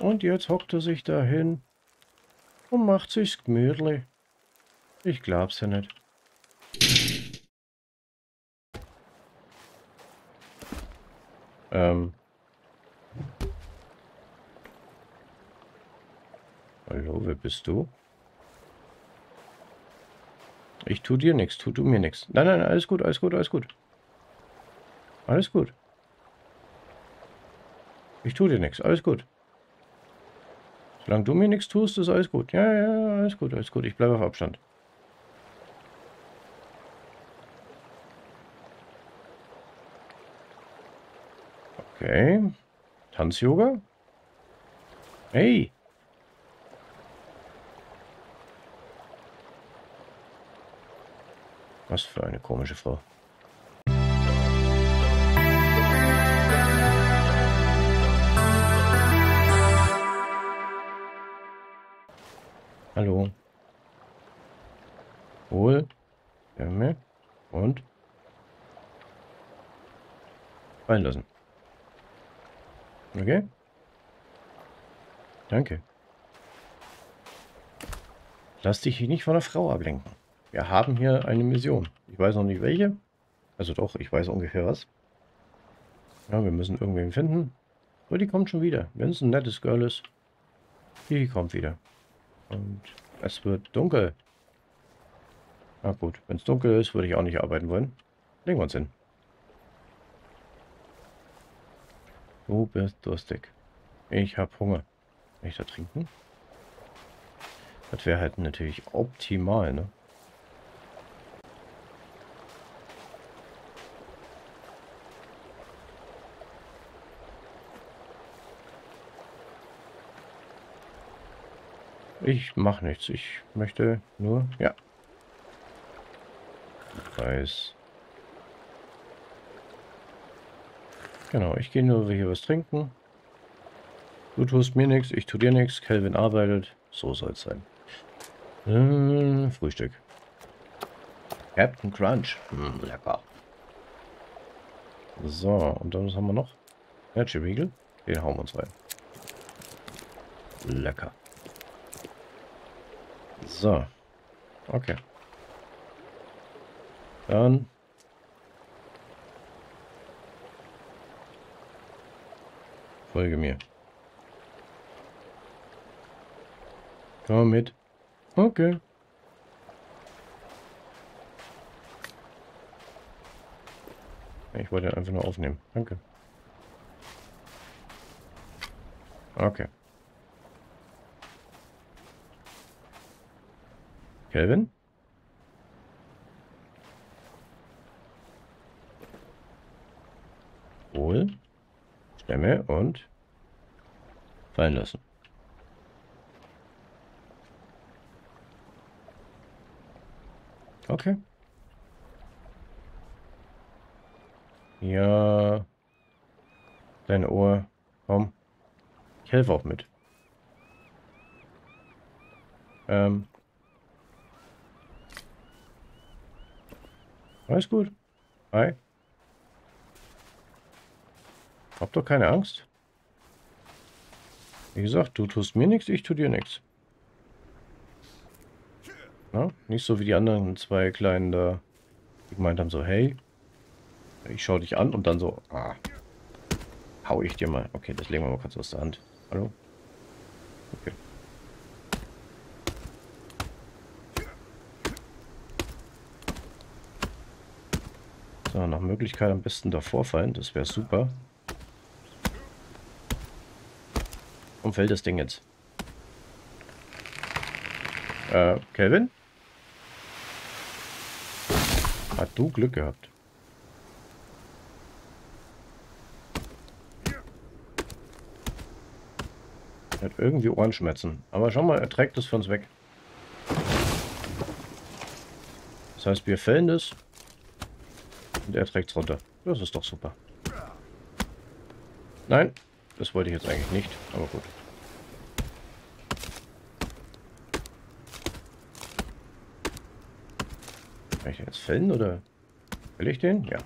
Und jetzt hockt er sich dahin und macht sich's gemütlich. Ich glaub's ja nicht. Ähm. Hallo, wer bist du? Ich tu dir nichts, tu du mir nichts. Nein, nein, alles gut, alles gut, alles gut. Alles gut. Ich tu dir nichts, alles gut. Solange du mir nichts tust, ist alles gut. Ja, ja, alles gut, alles gut. Ich bleibe auf Abstand. Okay. Tanz-Yoga? Hey! Was für eine komische Frau. Hallo. Wohl. Wärme. Und? Reinlassen. Okay. Danke. Lass dich nicht von der Frau ablenken. Wir haben hier eine Mission. Ich weiß noch nicht welche. Also doch, ich weiß ungefähr was. Ja, wir müssen irgendwen finden. Aber die kommt schon wieder. Wenn es ein nettes Girl ist, die kommt wieder. Und es wird dunkel. Na gut, wenn es dunkel ist, würde ich auch nicht arbeiten wollen. Legen wir uns hin. Du bist durstig. Ich habe Hunger. Kann ich da trinken? Das wäre halt natürlich optimal, ne? Ich mache nichts. Ich möchte nur... Ja. Weiß. Genau, ich gehe nur hier was trinken. Du tust mir nichts, ich tue dir nichts. Kelvin arbeitet. So soll es sein. Äh, Frühstück. Captain Crunch. Hm, lecker. So, und dann was haben wir noch? Energy Riegel. Den hauen wir uns rein. Lecker. So. Okay. Dann. Folge mir. Komm mit. Okay. Ich wollte einfach nur aufnehmen. Danke. Okay. Kelvin? Wohl. Stämme und fallen lassen. Okay. Ja. Dein Ohr. Komm. Ich helfe auch mit. Ähm. Alles gut. Hi. Hab doch keine Angst. Wie gesagt, du tust mir nichts, ich tu dir nichts. Na, nicht so wie die anderen zwei Kleinen da, die gemeint haben so, hey, ich schau dich an und dann so, ah, hau ich dir mal. Okay, das legen wir mal kurz aus der Hand. Hallo? Okay. So, nach Möglichkeit am besten davor fallen. Das wäre super. Und fällt das Ding jetzt? Äh, Kelvin? Hat du Glück gehabt. Er hat irgendwie Ohrenschmerzen. Aber schau mal, er trägt es für uns weg. Das heißt, wir fällen das und er trägt runter. Das ist doch super. Nein, das wollte ich jetzt eigentlich nicht, aber gut. Kann ich den jetzt fällen oder will ich den? Ja.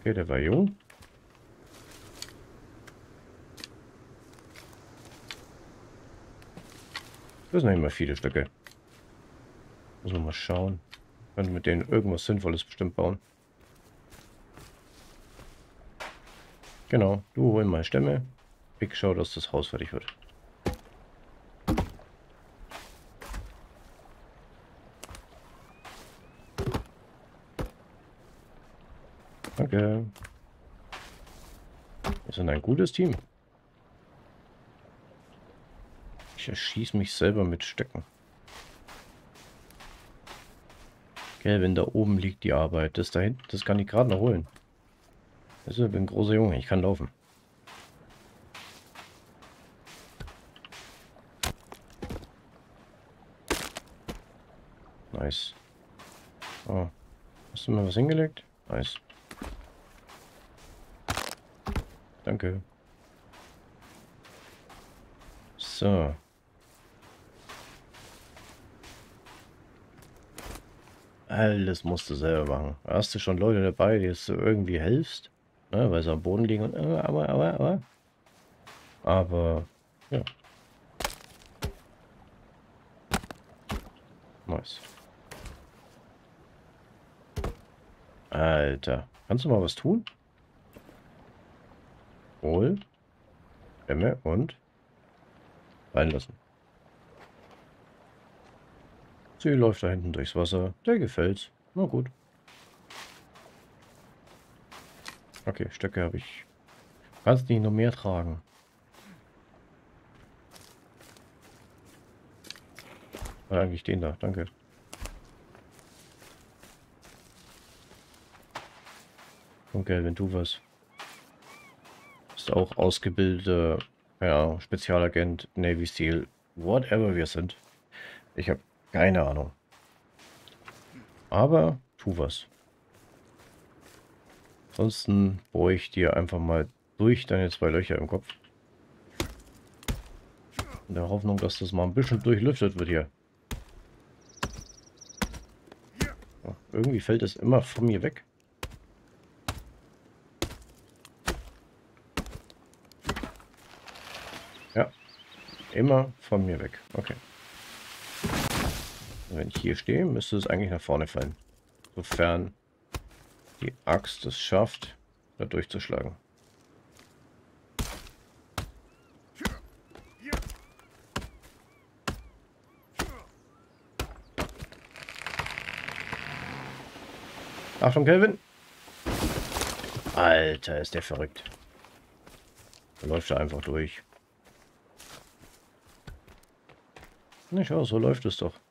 Okay, der war jung. Das sind mehr viele Stücke. Muss man mal schauen. Können mit denen irgendwas Sinnvolles bestimmt bauen. Genau, du hol mal Stämme. Ich schau, dass das Haus fertig wird. Danke. Wir sind ein gutes Team. Ich erschieße mich selber mit Stecken. Gell, wenn da oben liegt die Arbeit. Das da hinten, das kann ich gerade noch holen. Also, ich bin ein großer Junge, ich kann laufen. Nice. Oh. Hast du mir was hingelegt? Nice. Danke. So. Alles musst du selber machen. Hast du schon Leute dabei, die es irgendwie hilfst? Ne, weil sie am Boden liegen und äh, aber, aber, aber. Aber, ja. Nice. Alter. Kannst du mal was tun? Hol. Stämme und reinlassen. Sie läuft da hinten durchs Wasser. Der gefällt's. Na gut. Okay, Stöcke habe ich. Kannst nicht noch mehr tragen. War eigentlich den da, danke. Okay, wenn du was. Bist auch ausgebildeter, ja, Spezialagent, Navy Seal, whatever wir sind. Ich habe keine Ahnung. Aber tu was. Ansonsten bohre ich dir einfach mal durch deine zwei Löcher im Kopf. In der Hoffnung, dass das mal ein bisschen durchlüftet wird hier. Irgendwie fällt es immer von mir weg. Ja, immer von mir weg. Okay. Wenn ich hier stehe, müsste es eigentlich nach vorne fallen. Sofern die Axt es schafft, da durchzuschlagen. Achtung, Kelvin. Alter, ist der verrückt. Da läuft er einfach durch. Nicht schau, so läuft es doch.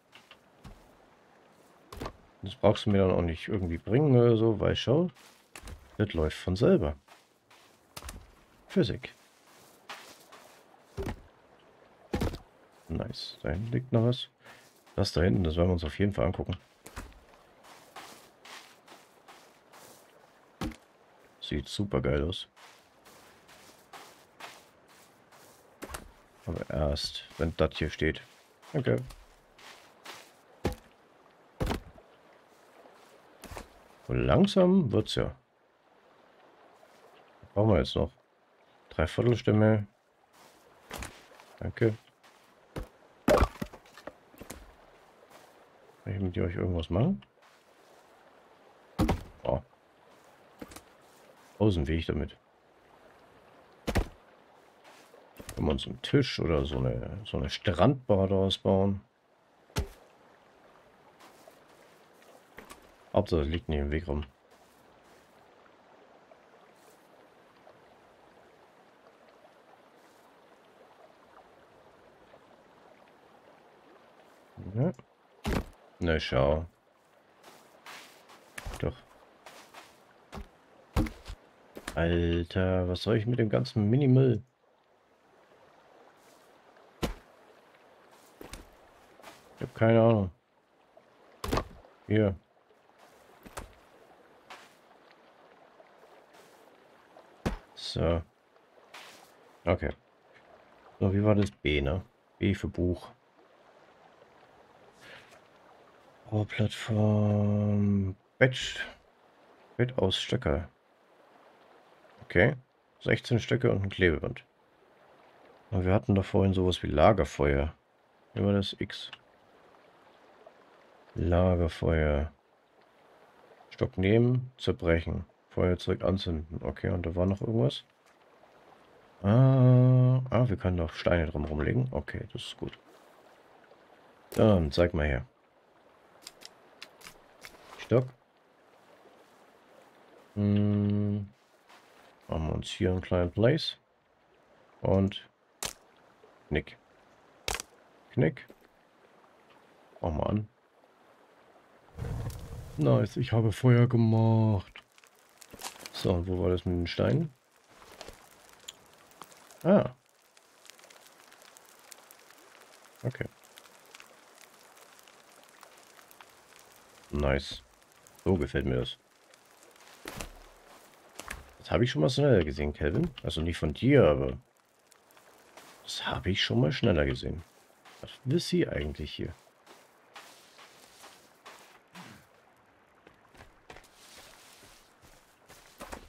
Das brauchst du mir dann auch nicht irgendwie bringen oder so, weil schau, das läuft von selber. Physik. Nice. Da hinten liegt noch was. Das da hinten, das werden wir uns auf jeden Fall angucken. Sieht super geil aus. Aber erst, wenn das hier steht. Okay. Langsam wird's ja. Was brauchen wir jetzt noch? Dreiviertelstimme. Danke. Kann ich mit euch irgendwas machen? Oh. Außenweg damit. Können wir uns einen Tisch oder so eine, so eine Strandbar daraus bauen? Hauptsache, liegt nicht im Weg rum. Ja. Na schau. Doch. Alter, was soll ich mit dem ganzen Minimüll? Ich habe keine Ahnung. Hier. So. Okay. So, wie war das B, ne? B für Buch. Bauplattform. Bett. Bett aus Stöcker. Okay. 16 Stöcke und ein Klebeband. Und wir hatten da vorhin sowas wie Lagerfeuer. Wie war das? X. Lagerfeuer. Stock nehmen, zerbrechen. Feuerzeug anzünden. Okay, und da war noch irgendwas. Ah, ah wir können noch Steine drum rumlegen. Okay, das ist gut. Dann zeig mal her. Stock. Hm. Machen wir uns hier einen kleinen Place. Und Knick. Knick. Machen wir an. Nice, ich habe Feuer gemacht. So, und wo war das mit den Steinen? Ah. Okay. Nice. So gefällt mir das. Das habe ich schon mal schneller gesehen, Kelvin. Also nicht von dir, aber... Das habe ich schon mal schneller gesehen. Was will sie eigentlich hier?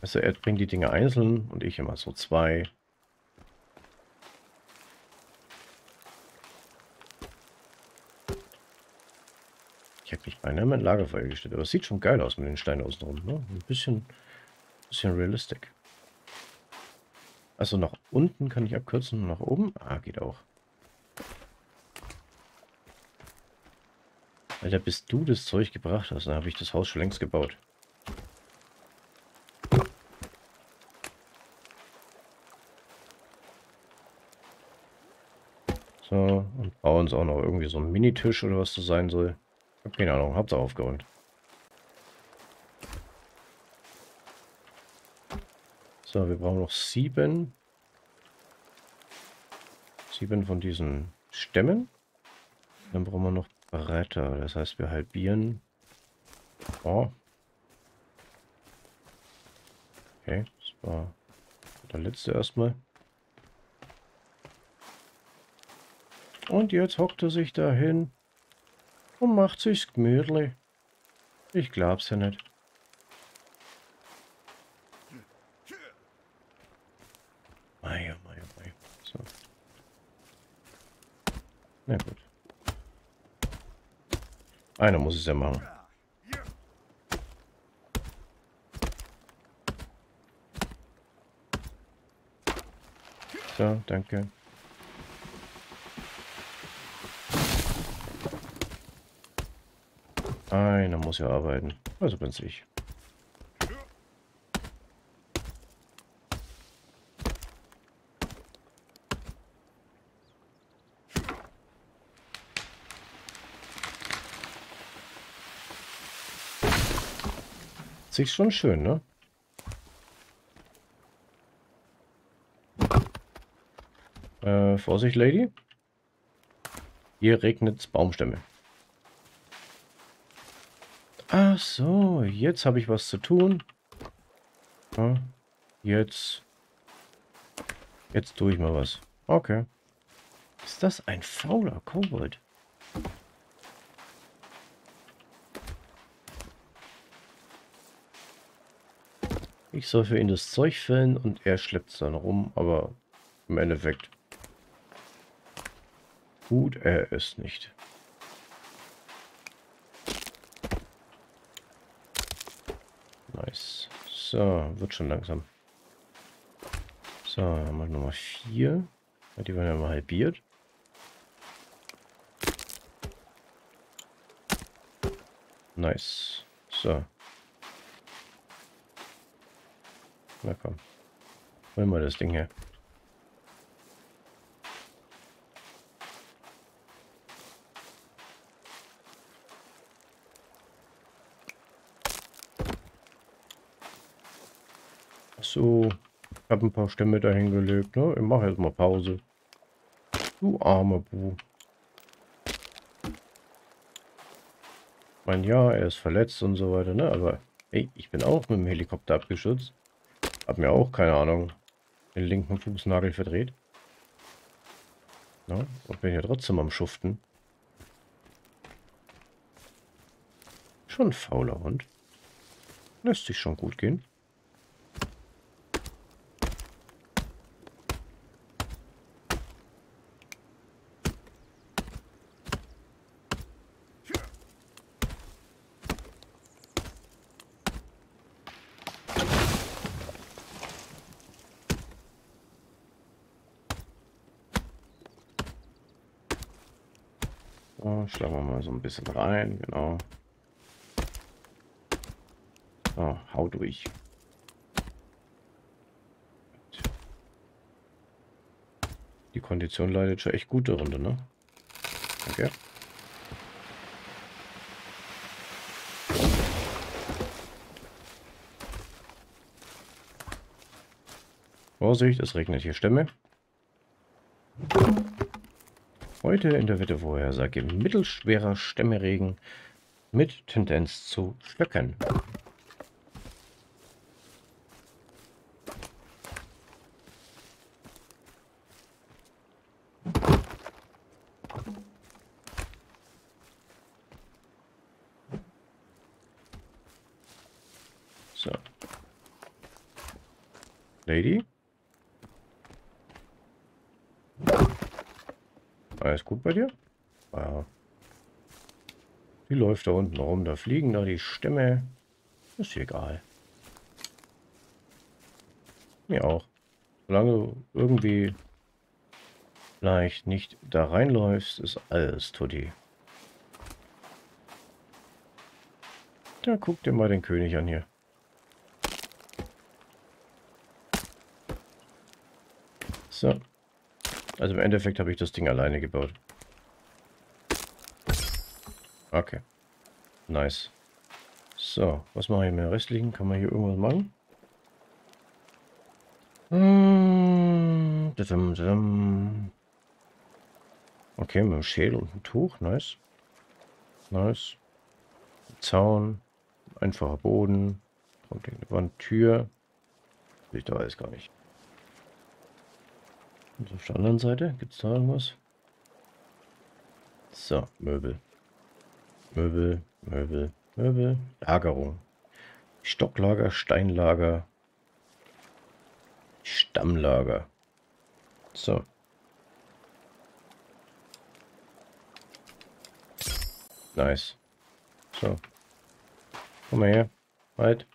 Also er bringt die Dinge einzeln und ich immer so zwei. Ich habe mich beinahe mein Lagerfeuer gestellt, aber es sieht schon geil aus mit den Steinen außenrum. Ne? Ein bisschen, bisschen realistisch. Also nach unten kann ich abkürzen, nach oben? Ah, geht auch. Alter, bis du das Zeug gebracht hast, dann habe ich das Haus schon längst gebaut. So, uns auch noch irgendwie so einen Minitisch oder was das sein soll. Ich habe keine Ahnung, Hauptsache aufgeräumt. So, wir brauchen noch sieben. Sieben von diesen Stämmen. Dann brauchen wir noch Bretter. Das heißt, wir halbieren. Oh. Okay, das war der letzte erstmal. Und jetzt hockt er sich dahin und macht sich's gemütlich. Ich glaub's ja nicht. Mei, oh mei, oh mei. So. Na gut. Einer muss es ja machen. So, danke. Einer muss ja arbeiten. Also bin's ich. Sieht schon schön, ne? Äh, Vorsicht, Lady. Hier regnet's Baumstämme. Ach so, jetzt habe ich was zu tun. Ja, jetzt. Jetzt tue ich mal was. Okay. Ist das ein fauler Kobold? Ich soll für ihn das Zeug fällen und er schleppt es dann rum, aber im Endeffekt gut er ist nicht. Nice. So, wird schon langsam. So, haben wir Nummer 4. Die werden ja mal halbiert. Nice. So. Na komm. Holen wir das Ding her. So, ich habe ein paar Stämme dahingelegt. Ne? Ich mache jetzt mal Pause. Du armer Bu. Ich meine, ja, er ist verletzt und so weiter, ne? Aber, ey, ich bin auch mit dem Helikopter abgeschützt. Hab mir auch, keine Ahnung, den linken Fußnagel verdreht. Ne? Und bin ja trotzdem am Schuften. Schon ein fauler Hund. Lässt sich schon gut gehen. So, schlagen wir mal so ein bisschen rein, genau. So, hau durch. Die Kondition leidet schon echt gute Runde, ne? Danke. Vorsicht, es regnet hier Stämme. Heute in der Wettervorhersage mittelschwerer Stämmeregen mit Tendenz zu Stöcken. So. Lady? Alles gut bei dir? Ja. Die läuft da unten rum. Da fliegen da die Stämme. Ist egal. Mir auch. Solange irgendwie vielleicht nicht da reinläufst, ist alles Tutti. Da guck dir mal den König an hier. So. Also im Endeffekt habe ich das Ding alleine gebaut. Okay. Nice. So, was mache ich mit dem restlichen? Kann man hier irgendwas machen? Okay, mit dem Schädel und einem Tuch. Nice. Nice. Zaun. Einfacher Boden. Wand. Tür. Ich da weiß gar nicht. Und auf der anderen Seite gibt es da irgendwas? So, Möbel. Möbel, Möbel, Möbel. Lagerung. Stocklager, Steinlager. Stammlager. So. Nice. So. Komm mal her. Halt.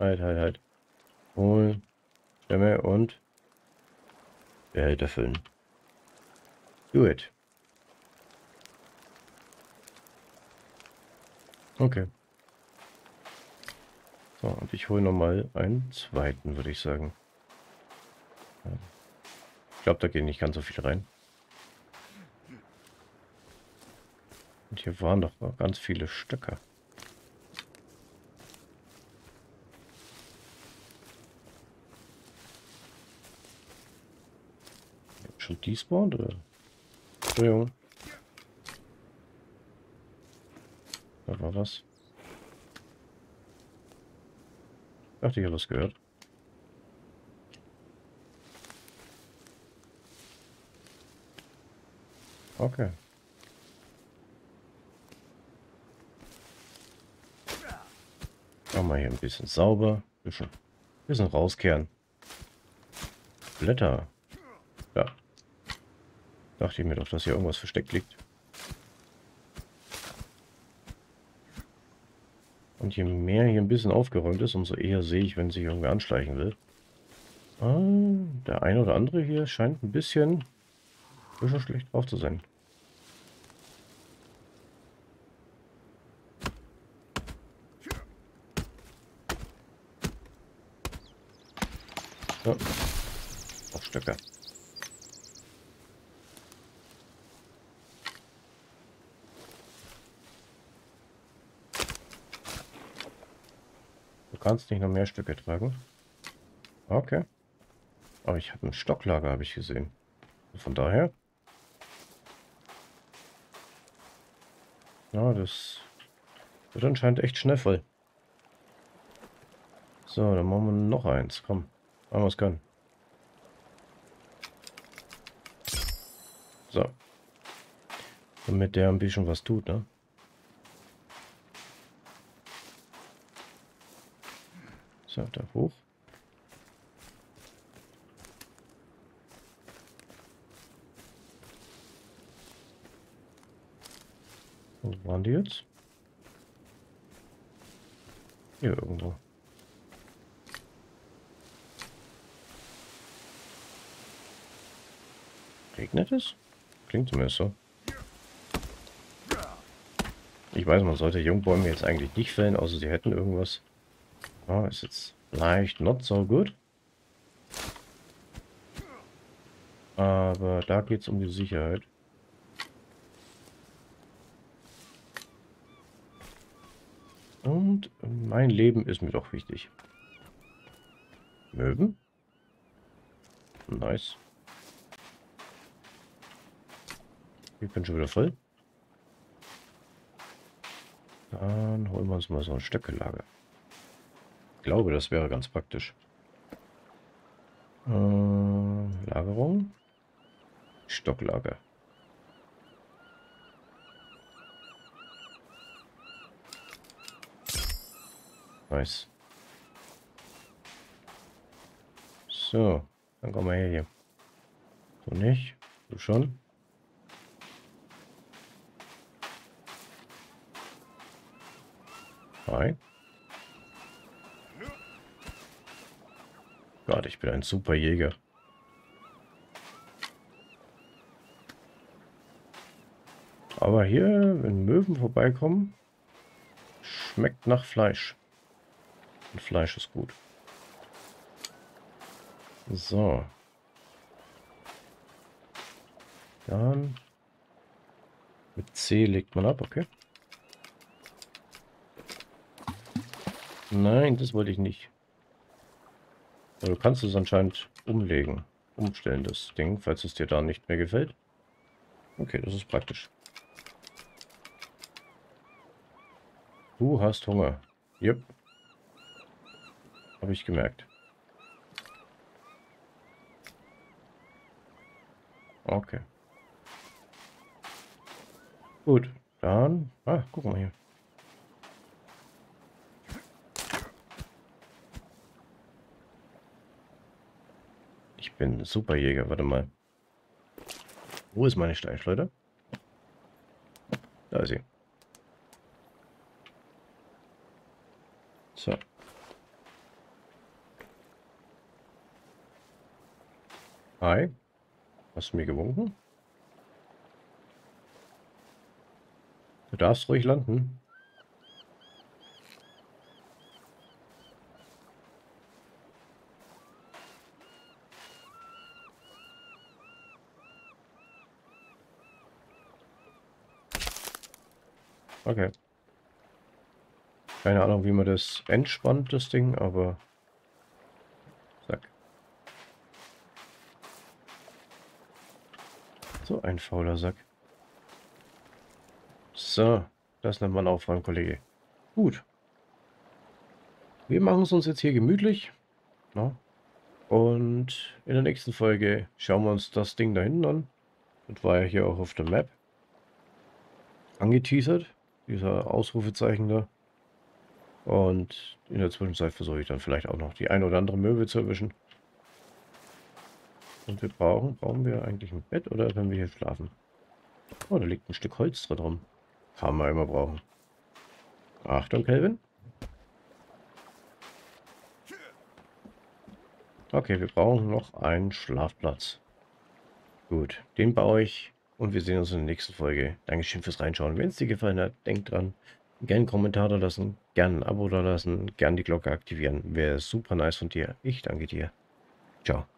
Halt, halt, halt. Holen. Stämme und Behälter füllen. Do it. Okay. So, und ich hole nochmal einen zweiten, würde ich sagen. Ich glaube, da gehen nicht ganz so viel rein. Und hier waren doch ganz viele Stöcke. Schon despawned oder? Entschuldigung. Da war was. Dachte, ich habe was gehört. Okay. Machen wir hier ein bisschen sauber. Bisschen, bisschen rauskehren. Blätter. Ja. Dachte ich mir doch, dass hier irgendwas versteckt liegt. Und je mehr hier ein bisschen aufgeräumt ist, umso eher sehe ich, wenn sich irgendwer anschleichen will. Ah, der eine oder andere hier scheint ein bisschen, bisschen schlecht drauf zu sein. Ja. Auch Stöcke. Kannst nicht noch mehr Stücke tragen. Okay. Aber ich habe ein Stocklager, habe ich gesehen. Von daher. Ja, das wird anscheinend echt schnell voll. So, dann machen wir noch eins. Komm, machen wir es können. So. Damit der ein bisschen was tut, ne? So, da hoch. Wo waren die jetzt? Hier irgendwo. Regnet es? Klingt zumindest so. Ich weiß, man sollte Jungbäume jetzt eigentlich nicht fällen, außer sie hätten irgendwas. Ja, ist jetzt leicht not so good. Aber da geht es um die Sicherheit. Und mein Leben ist mir doch wichtig. Möwen? Nice. Ich bin schon wieder voll. Dann holen wir uns mal so ein Stöckelager. Ich glaube, das wäre ganz praktisch. Äh, Lagerung. Stocklager. Nice. So, dann komm mal her hier. So nicht. Du schon. Hi. Gott, ich bin ein super Jäger. Aber hier, wenn Möwen vorbeikommen, schmeckt nach Fleisch. Und Fleisch ist gut. So. Dann mit C legt man ab, okay. Nein, das wollte ich nicht. Du kannst es anscheinend umlegen. Umstellen, das Ding, falls es dir da nicht mehr gefällt. Okay, das ist praktisch. Du hast Hunger. Yep. Habe ich gemerkt. Okay. Gut, dann... Ah, guck mal hier. Ich bin Superjäger, warte mal. Wo ist meine Steinschleuder? Da ist sie. So. Hi. Hast du mir gewunken? Du darfst ruhig landen. Okay. Keine Ahnung, wie man das entspannt, das Ding, aber... Zack. So ein fauler Sack. So, das nennt man aufräumen, Kollege. Gut. Wir machen es uns jetzt hier gemütlich. Na? Und in der nächsten Folge schauen wir uns das Ding da hinten an. Das war ja hier auch auf der Map. Angeteasert. Dieser Ausrufezeichen da. Und in der Zwischenzeit versuche ich dann vielleicht auch noch die ein oder andere Möwe zu erwischen. Und wir brauchen, brauchen wir eigentlich ein Bett oder wenn wir hier schlafen? Oh, da liegt ein Stück Holz drin. Kann man immer brauchen. Achtung, Kelvin. Okay, wir brauchen noch einen Schlafplatz. Gut, den baue ich und wir sehen uns in der nächsten Folge. Dankeschön fürs Reinschauen. Wenn es dir gefallen hat, denk dran, gerne einen Kommentar da lassen, gerne ein Abo da lassen, gerne die Glocke aktivieren. Wäre super nice von dir. Ich danke dir. Ciao.